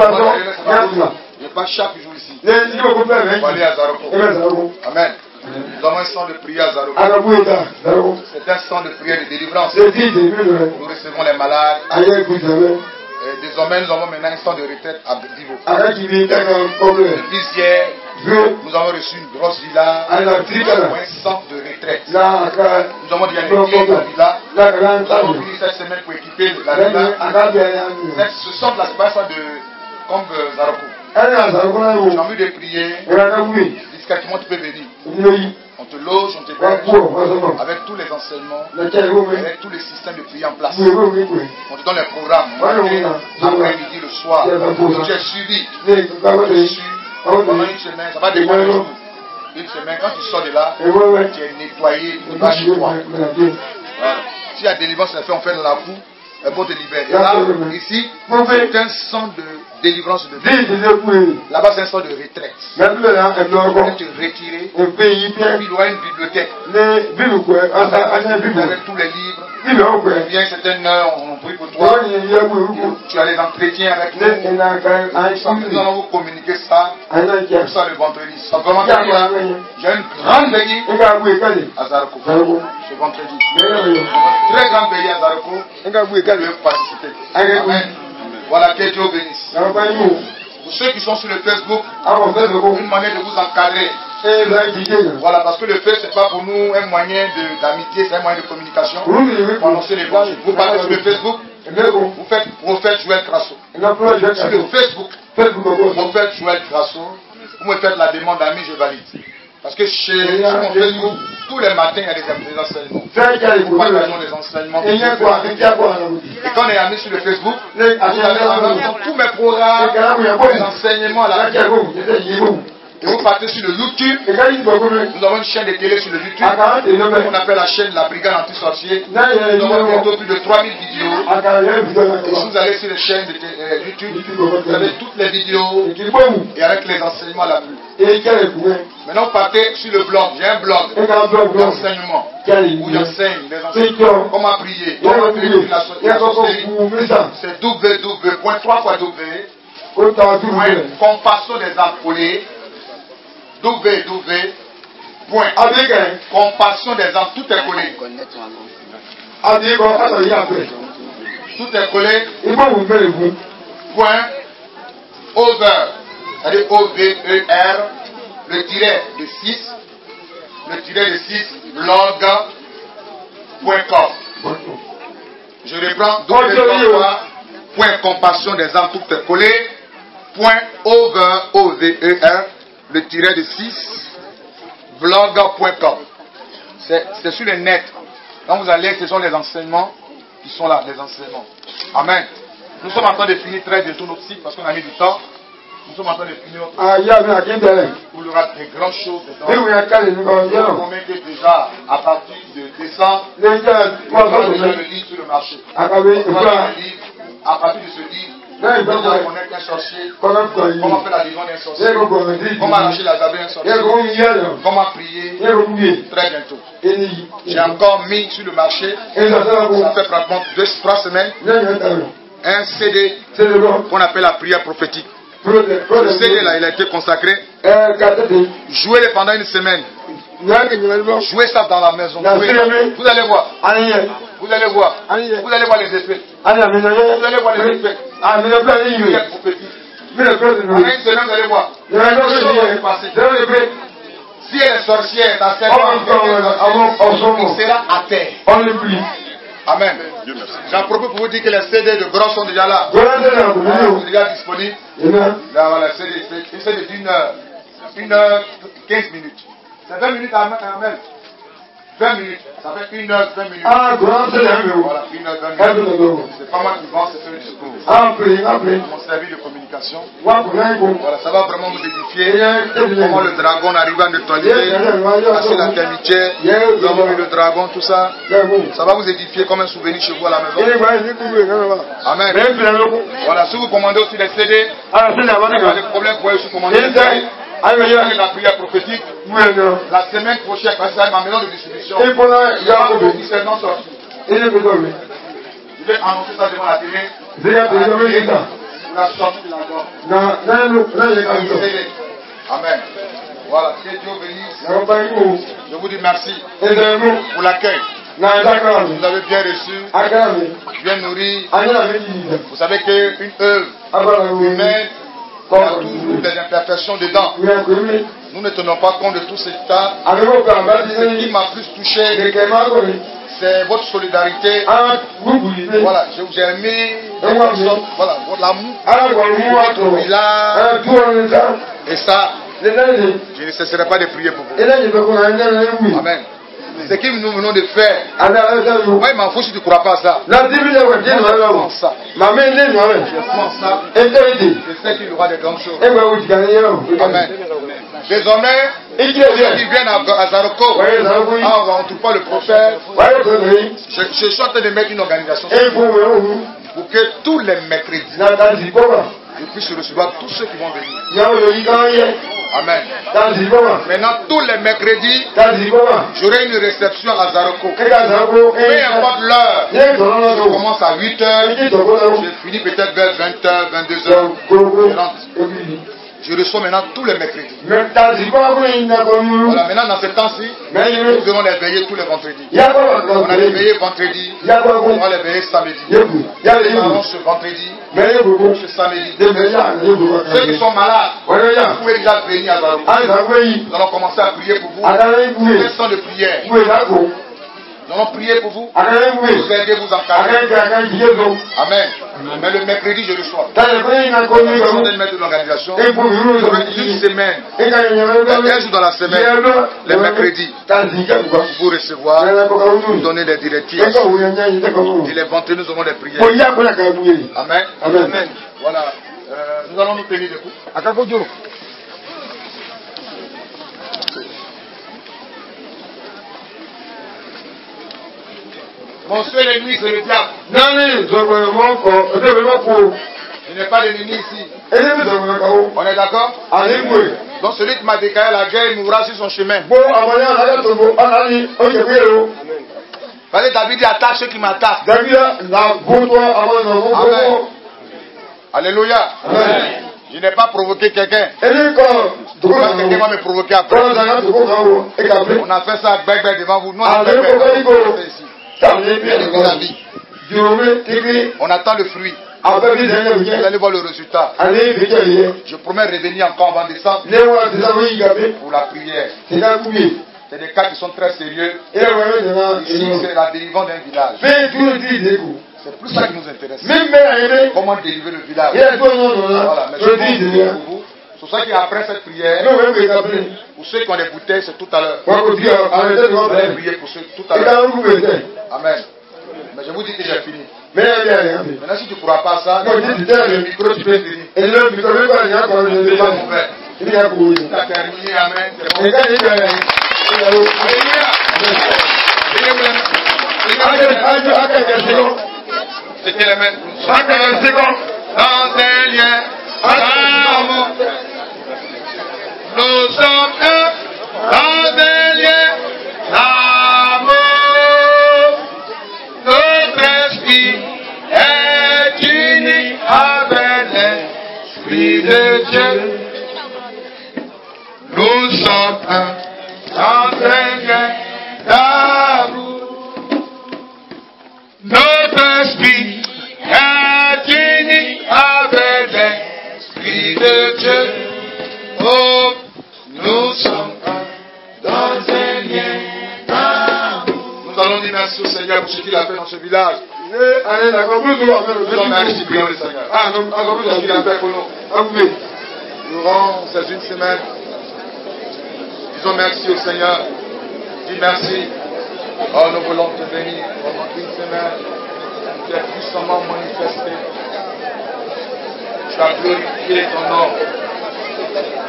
àtọ́ yàtúmà. Je passe chaque jour ici. On aller à Zaroko. Amen. Nous avons un sang de prière à Zaroko. C'est un sang de prière de délivrance. Nous recevons les malades. Et désormais, nous avons maintenant un sang de retraite à Divo. Gbé nous avons reçu une grosse villa. un sang de retraite. Nous avons déjà la villa. Nous avons fini cette semaine pour équiper la. C'est- Ce là, c'est pas ça de comme Zaroko. Tu as envie de prier, discrètement tu peux venir. On te loge, on te sọ́mọ̀. avec tous les enseignements, avec tous les systèmes de prière en place. On te donne les programmes, après-midi, le soir. Tu es suivi. Tu de es suivi pendant une semaine, ça va dépendre. Une semaine, quand tu sors de là, tu es nettoyé, tu vas chez toi. Voilà. Si la délivrance est faite, on fait la boue, et bon te libère. Et là, ici, c'est un sang de délivrance de vie. Là-bas, c'est un sang de retraite. Tu peux te retirer, il aura une bibliothèque avec tous les livres. Tu viens, c'est une prie pour toi. Tu as les entretiens avec nous. Nous allons vous communiquer ça, tout ça le vendredi. Ça vraiment. J'ai une grande veillée à. Zaroko. Ce vendredi. Très grande veillée à gbé Je vais participer. Amen. Voilà, que Dieu bénisse. Pour ceux qui sont sur le Facebook, sọ̀kọ́. une manière de vous encadrer. Voilà, parce que le fait, c'est pas pour nous un moyen d'amitié, c'est un moyen de communication. Pour annoncer les. Vous parlez sur le Facebook, vous. Faites prophète Joël Crasso. Sur le. Facebook, prophète Joël Crasso, vous me faites la demande d'amis, je valide. Parce que chez, sur mon Facebook, tous les matins, il y a des, enseignements. Nous partageons les enseignements. Et quand on est amis sur le Facebook, vous temps tous mes programmes, les enseignements, là, Lájẹ́ et vous partez sur le YouTube. Nous avons une chaîne de télé sur le YouTube. On appelle la chaîne La Brigade Anti-Sorcier. Nous avons bientôt plus de 3000 vidéos. Et si vous allez sur les chaînes de té- euh, YouTube, vous avez toutes les vidéos et avec les enseignements kú ẹ̀. Maintenant, partez sur le blog. J'ai un blog d'enseignement où j'enseigne les enseignements. Comment prier. C'est www.3w Ó ta ọdún rẹ̀. compassion des appelés Adékẹ́. www.compassion des âmes tout est collé. Tout est collé. Point. Over c'est-à-dire O V E R. Le tiret de 6 le tiret de 6 blog point com. Je reprends. Oh. point compassion des âmes tout est collé. Point over O V E R le tiret de 6 blog.com. C'est sur le net. Quand vous allez, ce sont les enseignements qui sont là, les enseignements. Amen. Nous sommes en train de finir très bientôt notre site parce qu'on a mis du temps. Nous sommes en train de finir notre Ayé àmì àkíntẹ̀lẹ̀. où il y aura des grandes choses dedans. Nous même déjà à partir de décembre, nous sọ̀rọ̀ déjà le livre sur le marché. Nous ìfúra. avons le livre. À partir de ce livre, Allons kọ̀ connaître un sorcier. Comment faire la délivrance d'un sorcier. Comment arracher la gabeille d'un sorcier. Comment prier. Très bientôt. J'ai encore mis sur le marché, ça fait pratiquement deux, trois semaines, un CD qu'on appelle la prière prophétique. Le. CD là, il a été consacré. Jouez-le pendant une semaine. Jouez ça dans la maison. Vous allez voir. Vous allez voir. Vous allez voir les effets. Vous allez voir les effets. Prière prophétique. Mi lè fúlẹ̀ Pendant ní ìwé. une semaine, vous allez voir. Si elle est sorcière, ta mọ̀. il sera à terre. Ọ̀nì pìlì. Amen. J'en profite pour vous dire que les CD de bronze sont déjà là. Ils sont déjà disponibles. Ìná. Là, voilà, c'est d'une heure, une heure, 15 minutes. C'est 20 minutes à Amen. 20 minutes. Ça fait une heure, 20 minutes. Ah, gbọ́dọ̀ tẹ̀lé àmì o. Voilà, une heure, 20 Ẹ̀dùn minutes. C'est pas moi qui vends, c'est eux qui é, à pè é. Mon service de communication. Voilà, ça va vraiment vous édifier. Comment le dragon arrive à neutraliser. Passer la termitière. Nous avons vu le dragon, tout ça. Ça va vous édifier comme un souvenir chez vous à la maison? Amen. Voilà, si vous commandez aussi les CD, pas de problème, vous pouvez aussi commander les CD. Avec la prière prophétique. La semaine prochaine, parce que c'est ma maison de distribution. Je yà vais kò bẹ̀. officiellement sortir. Ilé ìgbà mi. Je vais annoncer ça devant la télé. Tà. la sortie de la gorge. Amen. Voilà, que Dieu bénisse. Je vous dis merci pour l'accueil. Vous avez bien reçu, bien nourri. Vous savez qu'une œuvre mi humaine, des imperfections dedans. Nous ne tenons pas compte de tout ce tas. Ce qui m'a plus touché, c'est votre solidarité. Voilà, j'ai aimé voilà, l'amour, Et ça, je ne cesserai pas de prier pour vous. Amen. Ce que nous venons de faire, moi il m'en fout si tu ne crois pas à ça. la Prends ça. Je prends ça. Je sais qu'il y aura des grandes choses. e yɛ o Amen. Désormais, i tiɛ ceux qui viennent à, Zaroko, ah, on ne trouve pas le prophète. Je, je suis en train de mettre une organisation pour que tous les mercredis, je puisse recevoir tous ceux qui vont venir. Amen. Maintenant, tous les mercredis, j'aurai une réception à Zaroko. Peu importe l'heure. Je commence à 8 i heures. ti sɔgɔ la o Je finis peut-être vers 20h, 22h. koloko Je rentre. Je reçois maintenant tous les mercredis. Voilà, maintenant dans ce temps-ci, nous devons les veiller tous les vendredis. On a les veillés vendredi, on va les veiller samedi. Nous allons ce vendredi, ce samedi. Ceux qui sont malades, vous pouvez déjà venir à Nous allons commencer à prier pour vous. Un instant de prière. Nous allons prier pour vous, ku vous aider, vous encadrer. Amen. Mais le mercredi, je reçois. sommes en ko train de mettre une semaine, un jour dans la semaine, kɛ pour vous recevoir, vous donner des directives. Et les vendredis, nous aurons des prières. Amen. Amen. Voilà. Euh, nous allons nous tenir debout. Àkàkọ́jọ́. Mon seul ennemi, c'est le diable. Il n'est pas d'ennemi ici. On est d'accord. Donc celui qui m'a déclaré la guerre, il mourra sur son chemin. Parce que David dit attaque ceux qui m'attaquent. Alléluia. Amen. Je n'ai pas provoqué quelqu'un. Quand quelqu'un va me provoquer après. On a fait ça gbẹgbẹ devant vous. Nous, on a fait On attend le fruit. Vous allez voir le résultat. Je promets de revenir encore avant décembre pour la prière. C'est des cas qui sont très sérieux. Dènà Ici, c'est la délivrance d'un village. C'est plus ça qui nous intéresse. Comment délivrer le village. Voilà, mais pour vous. C'est pour ça qu'après cette prière, pour ceux qui ont des bouteilles, c'est tout à l'heure. Vous allez prier pour ceux tout à l'heure. Amen. Mais je vous dis que j'ai fini. Maintenant, si tu ne pourras pas ça, Non, dis- le micro, tu peux finir. Ní C'est ìlú pas bá. mauvais. Ìdí ìyá kò wòye. Tu as terminé, Amen. C'est bon. Alléluia. C'était les kọ́. Dans un lien de Dieu. Nous sommes un dans un lien d'amour. Notre esprit est uni avec l'esprit de Dieu. Oh, nous sommes un dans un lien d'amour. Nous allons dire merci au Seigneur pour ce qu'il a fait dans ce village. Sùn wà mẹ́rin? Nous merci, prions le Seigneur. Ah, non, ce qu'il a sùn fait pour nous. Durant ces une semaine, disons merci au Seigneur. Dis merci. Oh, nous voulons te bénir pendant une semaine. Tu es puissamment manifesté. Tu as glorifié ton nom.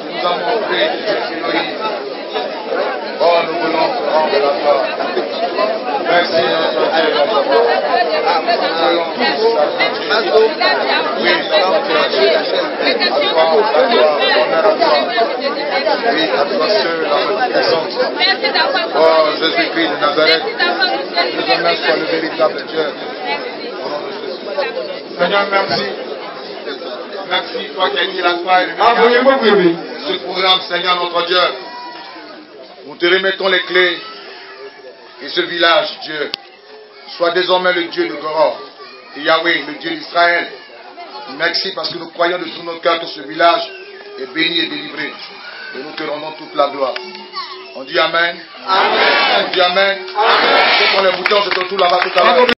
Tu nous as montré que tu es. Oh, nous voulons te rendre la gloire. Merci, notre. Oui. À seul, la reconnaissance. Oh, Jésus-Christ de Nazareth, nous remercions le véritable Dieu. Seigneur, merci Merci, toi qui as dit la foi et le Ce programme, Seigneur notre Dieu, nous te remettons les clés et ce village, Dieu, soit désormais le Dieu de Goror et Yahweh, le Dieu d'Israël. Merci parce que nous croyons de tout notre cœur que ce village est béni et délivré. Et nous te rendons toute la gloire. On dit Amen. Amen. On dit Amen. Amen. Ceux qui ont les boutons, c'est autour là-bas tout à l'heure.